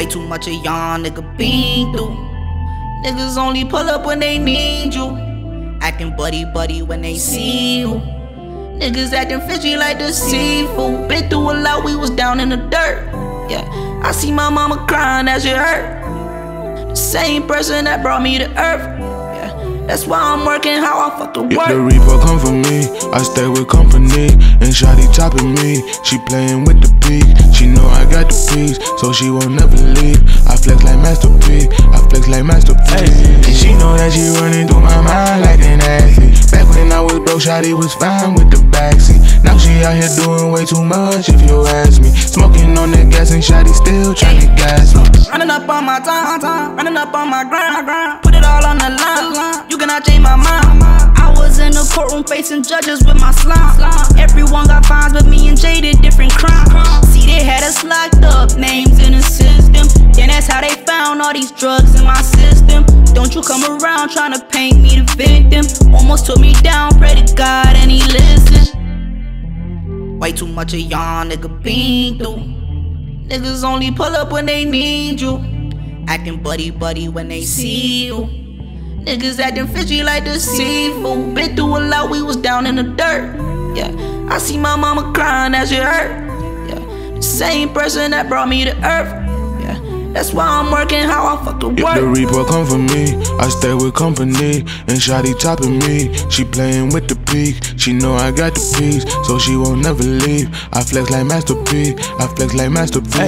Way too much of y'all nigga been through. Niggas only pull up when they need you. Acting buddy buddy when they see you. Niggas acting fishy like the seafood. Been through a lot, we was down in the dirt. Yeah, I see my mama crying as she hurt. The same person that brought me to earth. That's why I'm working how I fucking work. If the reaper come for me, I stay with company. And Shotty topping me, she playing with the peak. She know I got the peaks, so she won't never leave. I flex like Master P, I flex like Master P. And she know that she running through my mind like an athlete. Back when I was broke, Shotty was fine with the backseat. Now she out here doing way too much, if you ask me. Smoking on the gas and Shotty still trying to gas me. Running up on my time, time, running up on my grind, grind. Put it all on the line, line. You cannot change my mind. I was in the courtroom facing judges with my slime. Everyone got fines, but me and Jay did different crimes. See, they had us locked up, names in the system. Then that's how they found all these drugs in my system. Don't you come around trying to paint me the victim. Almost took me down, pray to God and he listened. Way too much of y'all nigga been through. Niggas only pull up when they need you. Acting buddy buddy when they see you. Niggas acting fishy like the seafood. Been through a lot, we was down in the dirt. Yeah, I see my mama crying as she hurt. Yeah, the same person that brought me to earth. That's why I'm working how I fucking work. If the reaper come for me, I stay with company. And Shotty topping me, she playing with the peak. She know I got the peaks, so she won't never leave. I flex like Master P, I flex like Master P.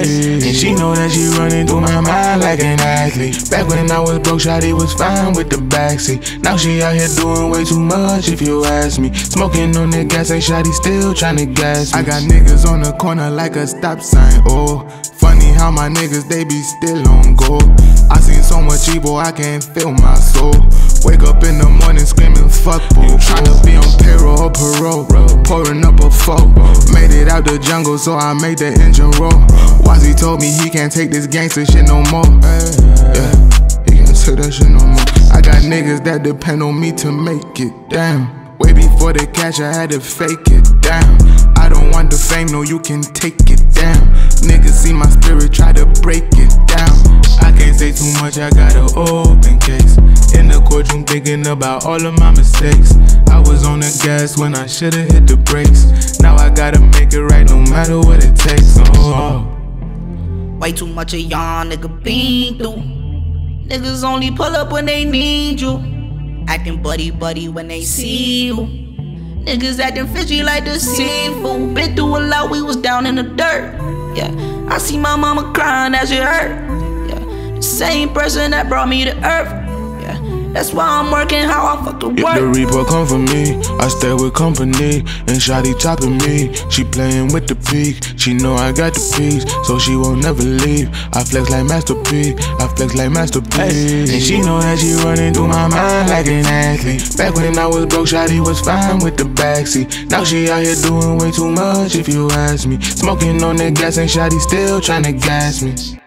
And she know that she running through my mind like an athlete. Back when I was broke, Shotty was fine with the backseat. Now she out here doing way too much, if you ask me. Smoking on the gas, and Shotty still trying to gas me. I got niggas on the corner like a stop sign, oh. Funny how my niggas, they be still on go. I seen so much evil, I can't feel my soul. Wake up in the morning screaming, fuck boo. Tryna be on payroll or parole. Pouring up a foe. Made it out the jungle, so I made the engine roll. Wazzy told me he can't take this gangster shit no more. Yeah, he can't take that shit no more. I got niggas that depend on me to make it. Damn. Way before the cash, I had to fake it. Damn. I don't want the fame, no, you can take I got an open case. In the courtroom, thinking about all of my mistakes. I was on the gas when I should've hit the brakes. Now I gotta make it right, no matter what it takes. Oh. Way too much of y'all nigga been through. Niggas only pull up when they need you. Acting buddy buddy when they see you. Niggas acting fishy like the seafood. Been through a lot, we was down in the dirt. Yeah, I see my mama crying as she hurt. Yeah, same person that brought me to earth. That's why I'm working how I fucking work. If the reaper come for me, I stay with company. And Shotty topping me, she playing with the peak. She know I got the peaks, so she won't never leave. I flex like Master P, I flex like Master P. And she know that she running through my mind like an athlete. Back when I was broke, Shotty was fine with the backseat. Now she out here doing way too much, if you ask me. Smoking on the gas and Shotty still trying to gas me.